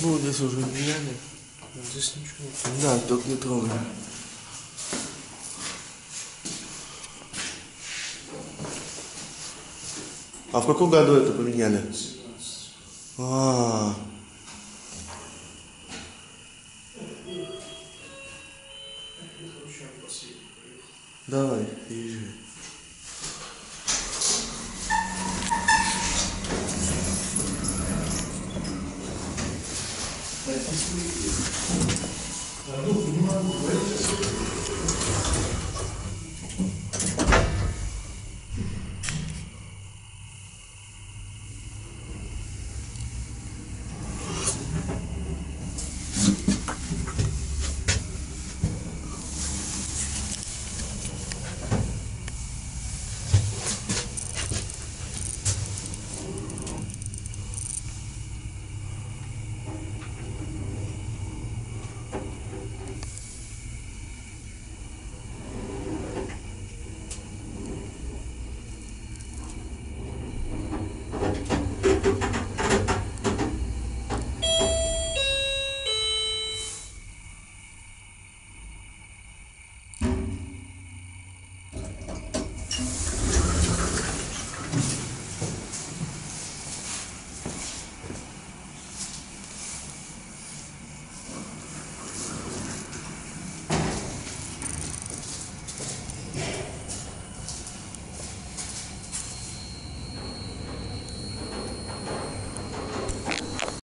Ну, здесь уже меняли. Здесь ничего. Да, только не трогай. А в каком году это поменяли? 17. А, последний приехал. давай, езжай. Ну, не могу говорить,